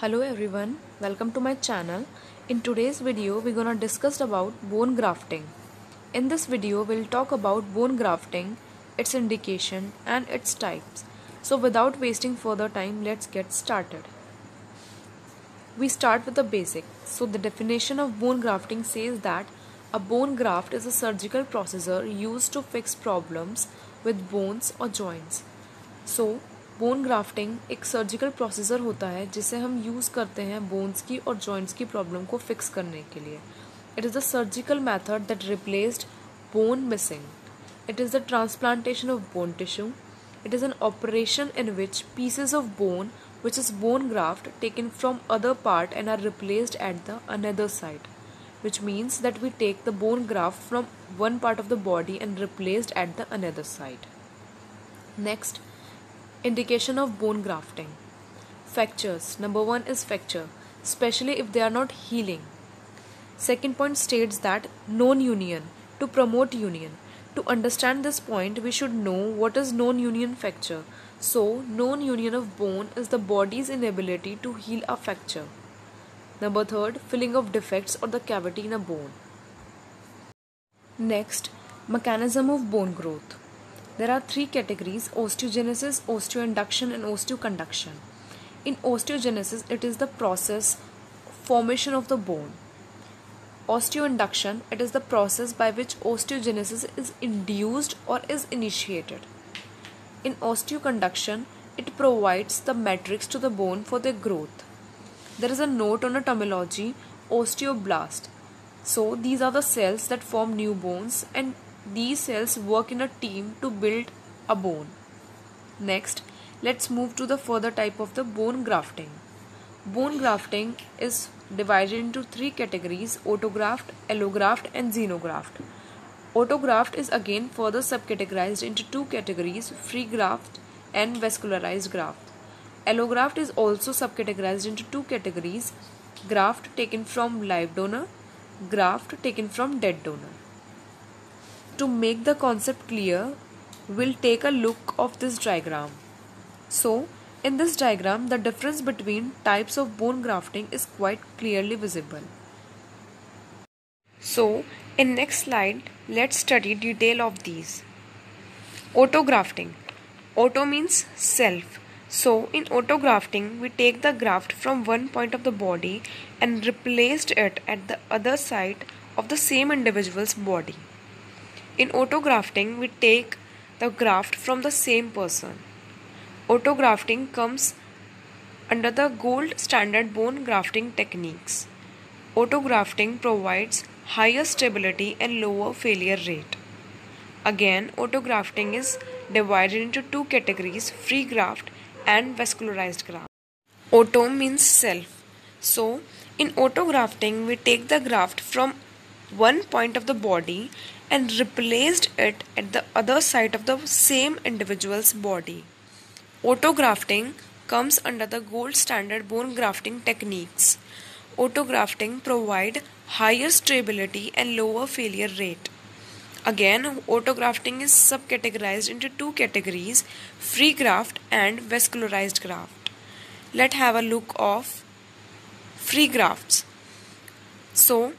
Hello everyone, welcome to my channel. In today's video, we're gonna discuss about bone grafting. In this video, we'll talk about bone grafting, its indication and its types. So without wasting further time, let's get started. We start with the basic. So the definition of bone grafting says that a bone graft is a surgical procedure used to fix problems with bones or joints. So bone grafting एक surgical procedure होता है, जिसे हम use करते हैं bones की और joints की प्रॉब्लम को फिक्स करने के लिए। It is the surgical method that replaced bone missing it is the transplantation of bone tissue it is an operation in which pieces of bone which is bone graft taken from other part and are replaced at the another side which means that we take the bone graft from one part of the body and replaced at the another side next Indication of bone grafting. Fractures. Number one is fracture, especially if they are not healing. Second point states that non union to promote union. To understand this point, we should know what is non union fracture. So, non union of bone is the body's inability to heal a fracture. Number third, filling of defects or the cavity in a bone. Next, mechanism of bone growth. There are three categories osteogenesis, osteoinduction, and osteoconduction. In osteogenesis, it is the process formation of the bone. Osteoinduction, it is the process by which osteogenesis is induced or is initiated. In osteoconduction, it provides the matrix to the bone for their growth. There is a note on a terminology osteoblast. So, these are the cells that form new bones and these cells work in a team to build a bone. Next, let's move to the further type of the bone grafting. Bone grafting is divided into three categories autograft, allograft, and xenograft. Autograft is again further subcategorized into two categories free graft and vascularized graft. Allograft is also subcategorized into two categories graft taken from live donor, graft taken from dead donor. To make the concept clear, we'll take a look of this diagram. So, in this diagram, the difference between types of bone grafting is quite clearly visible. So, in next slide, let's study detail of these. Autografting. Auto means self. So, in autografting, we take the graft from one point of the body and replaced it at the other side of the same individual's body. In autografting, we take the graft from the same person. Autografting comes under the gold standard bone grafting techniques. Autografting provides higher stability and lower failure rate. Again, autografting is divided into two categories free graft and vascularized graft. Auto means self. So, in autografting, we take the graft from one point of the body and replaced it at the other side of the same individual's body. Autografting comes under the gold standard bone grafting techniques. Autografting provide higher stability and lower failure rate. Again, autografting is subcategorized into two categories free graft and vascularized graft. Let's have a look of free grafts. So,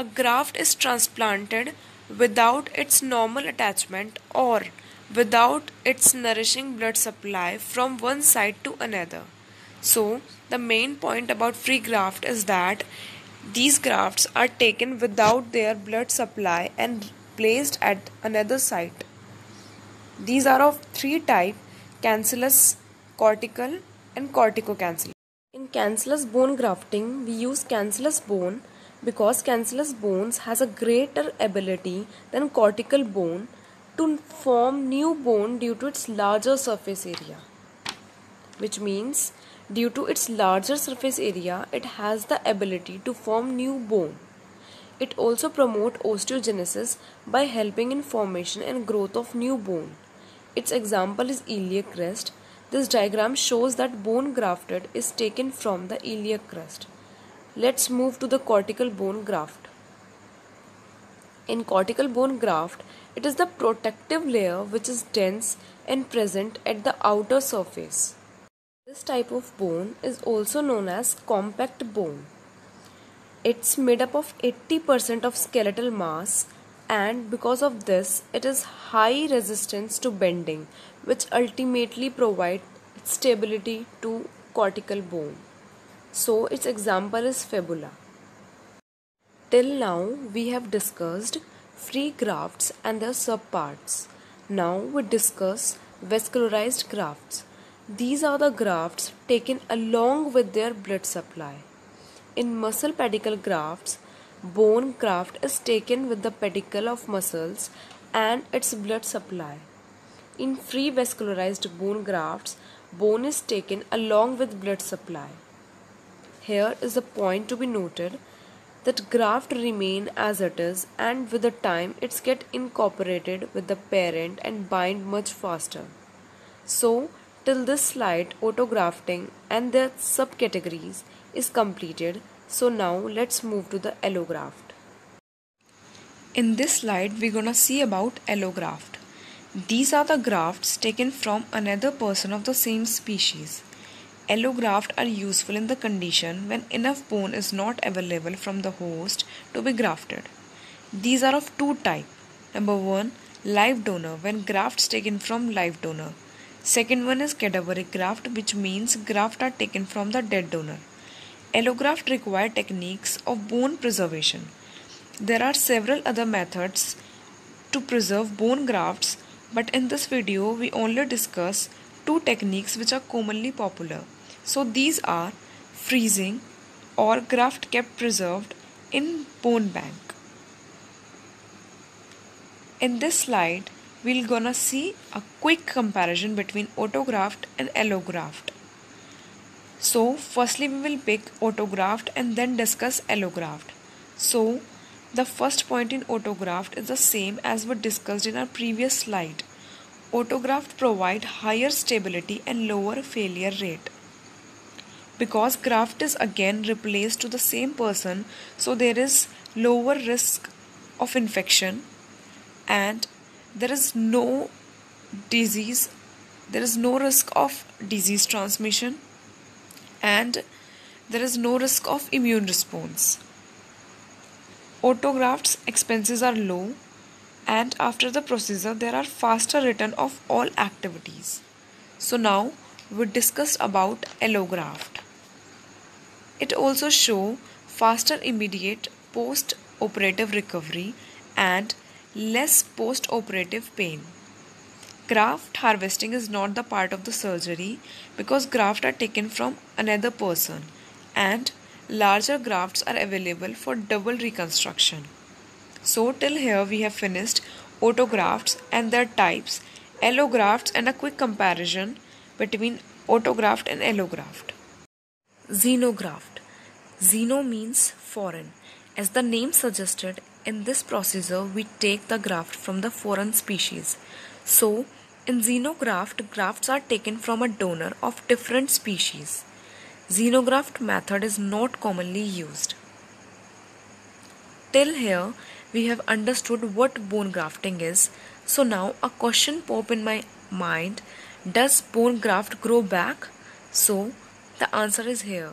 a graft is transplanted without its normal attachment or without its nourishing blood supply from one side to another. So, the main point about free graft is that these grafts are taken without their blood supply and placed at another site. These are of three types cancellous, cortical, and corticocancellous. In cancellous bone grafting, we use cancellous bone because cancellous bones has a greater ability than cortical bone to form new bone due to its larger surface area which means due to its larger surface area it has the ability to form new bone. It also promote osteogenesis by helping in formation and growth of new bone. Its example is iliac crest. This diagram shows that bone grafted is taken from the iliac crest Let's move to the cortical bone graft. In cortical bone graft, it is the protective layer which is dense and present at the outer surface. This type of bone is also known as compact bone. It's made up of 80% of skeletal mass and because of this it is high resistance to bending which ultimately provide stability to cortical bone. So its example is fibula. Till now we have discussed free grafts and their subparts. Now we discuss vascularized grafts. These are the grafts taken along with their blood supply. In muscle pedicle grafts, bone graft is taken with the pedicle of muscles and its blood supply. In free vascularized bone grafts, bone is taken along with blood supply. Here is a point to be noted that graft remain as it is and with the time it's get incorporated with the parent and bind much faster. So till this slide autografting and their subcategories is completed. So now let's move to the allograft. In this slide we're gonna see about allograft. These are the grafts taken from another person of the same species. Allograft are useful in the condition when enough bone is not available from the host to be grafted. These are of two type. Number 1 live donor when grafts taken from live donor. Second one is cadaveric graft which means graft are taken from the dead donor. Allograft require techniques of bone preservation. There are several other methods to preserve bone grafts but in this video we only discuss two techniques which are commonly popular. So these are freezing or graft kept preserved in bone bank. In this slide, we're gonna see a quick comparison between autograft and allograft. So firstly we will pick autograft and then discuss allograft. So the first point in autograft is the same as we discussed in our previous slide. Autograft provide higher stability and lower failure rate because graft is again replaced to the same person so there is lower risk of infection and there is no disease there is no risk of disease transmission and there is no risk of immune response. Autografts expenses are low and after the procedure there are faster return of all activities. So now we discussed about allograft it also show faster immediate post-operative recovery and less post-operative pain. Graft harvesting is not the part of the surgery because grafts are taken from another person and larger grafts are available for double reconstruction. So till here we have finished autografts and their types, allografts and a quick comparison between autograft and allograft. Xenograft. Xeno means foreign. As the name suggested, in this procedure we take the graft from the foreign species. So, in xenograft, grafts are taken from a donor of different species. Xenograft method is not commonly used. Till here, we have understood what bone grafting is. So now a question pop in my mind, does bone graft grow back? So the answer is here.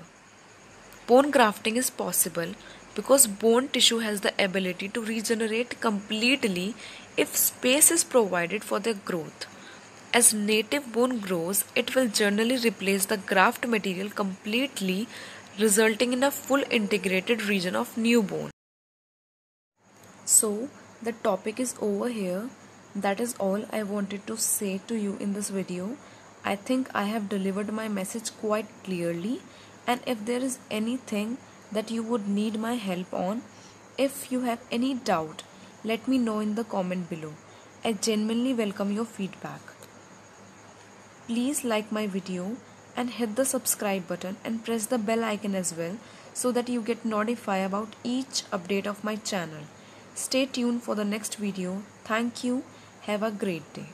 Bone grafting is possible because bone tissue has the ability to regenerate completely if space is provided for their growth. As native bone grows, it will generally replace the graft material completely, resulting in a full integrated region of new bone. So, the topic is over here. That is all I wanted to say to you in this video. I think I have delivered my message quite clearly and if there is anything that you would need my help on, if you have any doubt, let me know in the comment below. I genuinely welcome your feedback. Please like my video and hit the subscribe button and press the bell icon as well so that you get notified about each update of my channel. Stay tuned for the next video. Thank you. Have a great day.